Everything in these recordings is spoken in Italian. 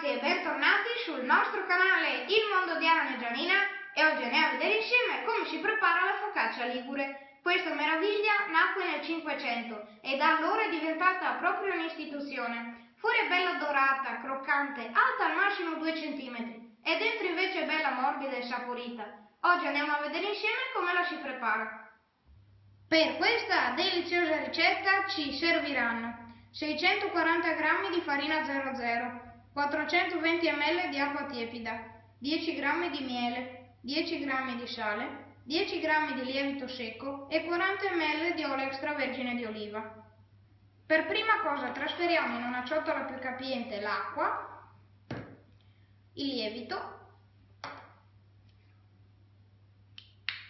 ragazzi e bentornati sul nostro canale Il Mondo di Arane Gianina e oggi andiamo a vedere insieme come si prepara la focaccia ligure. Questa meraviglia nacque nel 500 e da allora è diventata proprio un'istituzione. Fuori è bella dorata, croccante, alta al massimo 2 cm e dentro invece è bella morbida e saporita. Oggi andiamo a vedere insieme come la si prepara. Per questa deliziosa ricetta ci serviranno 640 g di farina 00, 420 ml di acqua tiepida, 10 g di miele, 10 g di sale, 10 g di lievito secco e 40 ml di olio extravergine di oliva. Per prima cosa trasferiamo in una ciotola più capiente l'acqua, il lievito,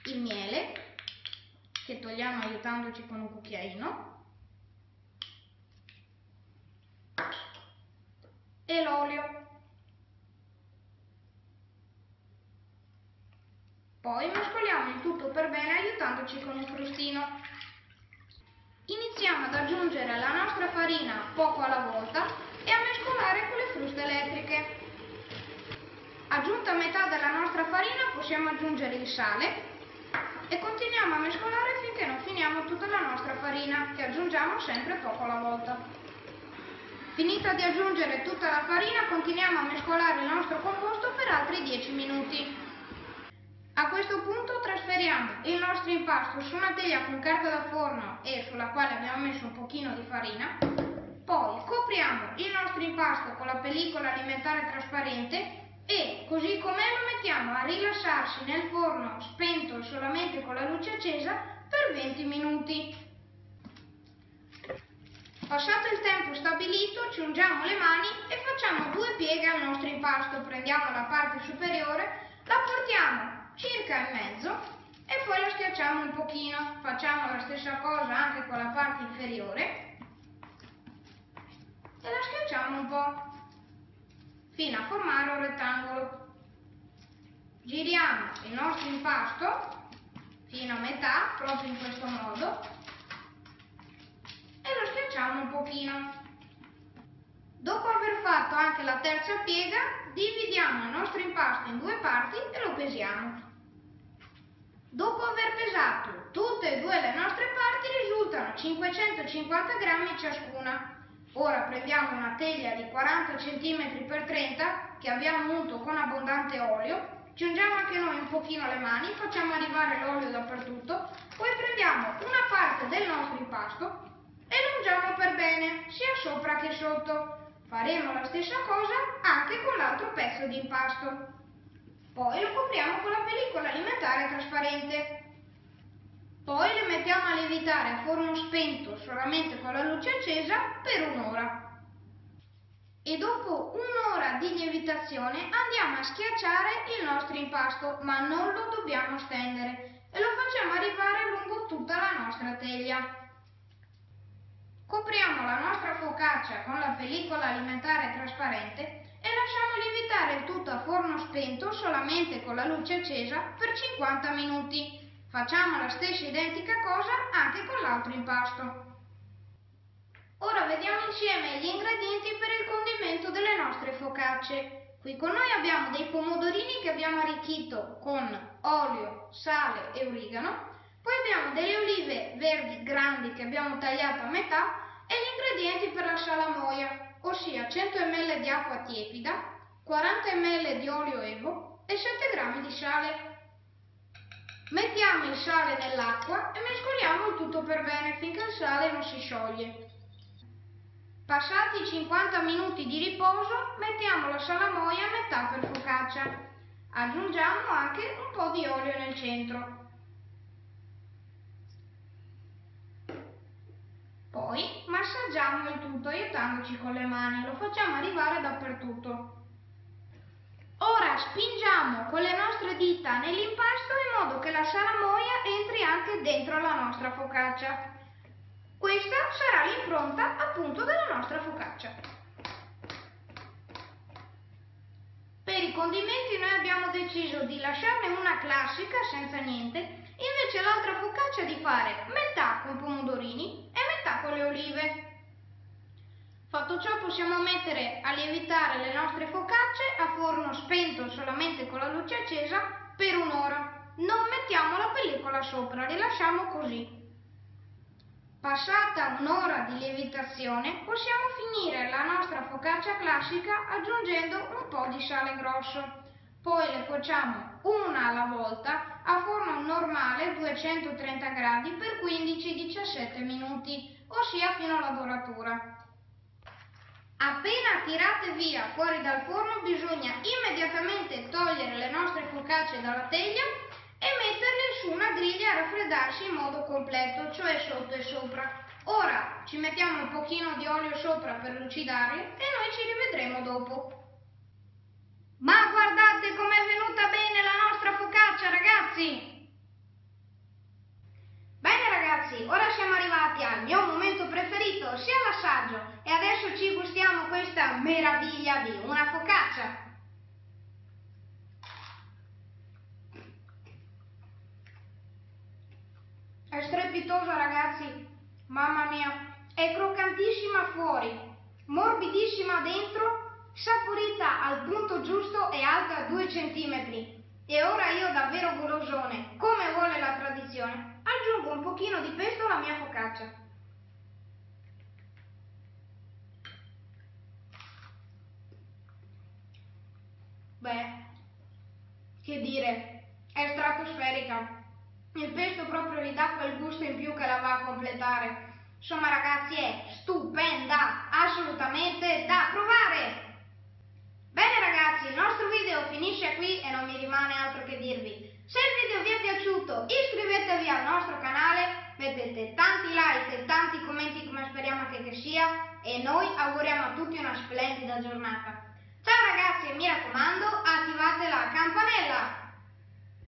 il miele, che togliamo aiutandoci con un cucchiaino, e l'olio. Poi mescoliamo il tutto per bene aiutandoci con un frustino. Iniziamo ad aggiungere la nostra farina poco alla volta e a mescolare con le fruste elettriche. Aggiunta metà della nostra farina possiamo aggiungere il sale e continuiamo a mescolare finché non finiamo tutta la nostra farina che aggiungiamo sempre poco alla volta. Finita di aggiungere tutta la farina continuiamo a mescolare il nostro composto per altri 10 minuti. A questo punto trasferiamo il nostro impasto su una teglia con carta da forno e sulla quale abbiamo messo un pochino di farina. Poi copriamo il nostro impasto con la pellicola alimentare trasparente e così com'è lo mettiamo a rilassarsi nel forno spento solamente con la luce accesa per 20 minuti. Passato il tempo stabilito, ci ungiamo le mani e facciamo due pieghe al nostro impasto. Prendiamo la parte superiore, la portiamo circa in mezzo e poi la schiacciamo un pochino. Facciamo la stessa cosa anche con la parte inferiore e la schiacciamo un po' fino a formare un rettangolo. Giriamo il nostro impasto fino a metà, proprio in questo modo, pochino. Dopo aver fatto anche la terza piega, dividiamo il nostro impasto in due parti e lo pesiamo. Dopo aver pesato tutte e due le nostre parti risultano 550 grammi ciascuna. Ora prendiamo una teglia di 40 cm x 30 che abbiamo unto con abbondante olio, ci ungiamo anche noi un pochino le mani, facciamo arrivare l'olio dappertutto, poi prendiamo una parte del nostro impasto lo ungiamo per bene, sia sopra che sotto. Faremo la stessa cosa anche con l'altro pezzo di impasto. Poi lo copriamo con la pellicola alimentare trasparente. Poi le mettiamo a lievitare a forno spento solamente con la luce accesa per un'ora. E dopo un'ora di lievitazione andiamo a schiacciare il nostro impasto, ma non lo dobbiamo stendere e lo facciamo arrivare lungo tutta la nostra teglia. Copriamo la nostra focaccia con la pellicola alimentare trasparente e lasciamo lievitare il tutto a forno spento solamente con la luce accesa per 50 minuti. Facciamo la stessa identica cosa anche con l'altro impasto. Ora vediamo insieme gli ingredienti per il condimento delle nostre focacce. Qui con noi abbiamo dei pomodorini che abbiamo arricchito con olio, sale e origano poi abbiamo delle olive verdi grandi che abbiamo tagliato a metà e gli ingredienti per la salamoia, ossia 100 ml di acqua tiepida, 40 ml di olio evo e 7 g di sale. Mettiamo il sale nell'acqua e mescoliamo il tutto per bene finché il sale non si scioglie. Passati 50 minuti di riposo, mettiamo la salamoia a metà per focaccia. Aggiungiamo anche un po' di olio nel centro. Poi massaggiamo il tutto aiutandoci con le mani, lo facciamo arrivare dappertutto. Ora spingiamo con le nostre dita nell'impasto in modo che la salamoia entri anche dentro la nostra focaccia. Questa sarà l'impronta appunto della nostra focaccia. Per i condimenti noi abbiamo deciso di lasciarne una classica senza niente, invece l'altra focaccia di fare metà con pomodorini con le olive. Fatto ciò possiamo mettere a lievitare le nostre focacce a forno spento solamente con la luce accesa per un'ora. Non mettiamo la pellicola sopra, li lasciamo così. Passata un'ora di lievitazione possiamo finire la nostra focaccia classica aggiungendo un po' di sale grosso. Poi le cuociamo una alla volta a forno normale 230 gradi per 15-17 minuti, ossia fino alla doratura. Appena tirate via fuori dal forno bisogna immediatamente togliere le nostre focacce dalla teglia e metterle su una griglia a raffreddarsi in modo completo, cioè sotto e sopra. Ora ci mettiamo un pochino di olio sopra per lucidarli e noi ci rivedremo dopo. Ma guardate com'è venuta bene la nostra focaccia, ragazzi! Bene ragazzi, ora siamo arrivati al mio momento preferito, sia l'assaggio, e adesso ci gustiamo questa meraviglia di una focaccia. È strepitosa ragazzi, mamma mia, è croccantissima fuori, morbidissima dentro, saporita al punto giusto e alta 2 cm. E ora io davvero golosone, come vuole la tradizione, aggiungo un pochino di pesto alla mia focaccia. Beh, che dire, è stratosferica. Il pesto proprio gli dà quel gusto in più che la va a completare. Insomma ragazzi è stupenda, assolutamente da provare! Bene ragazzi, il nostro video finisce qui e non mi rimane altro che dirvi. Se il video vi è piaciuto iscrivetevi al nostro canale, mettete tanti like e tanti commenti come speriamo che, che sia e noi auguriamo a tutti una splendida giornata. Ciao ragazzi e mi raccomando attivate la campanella!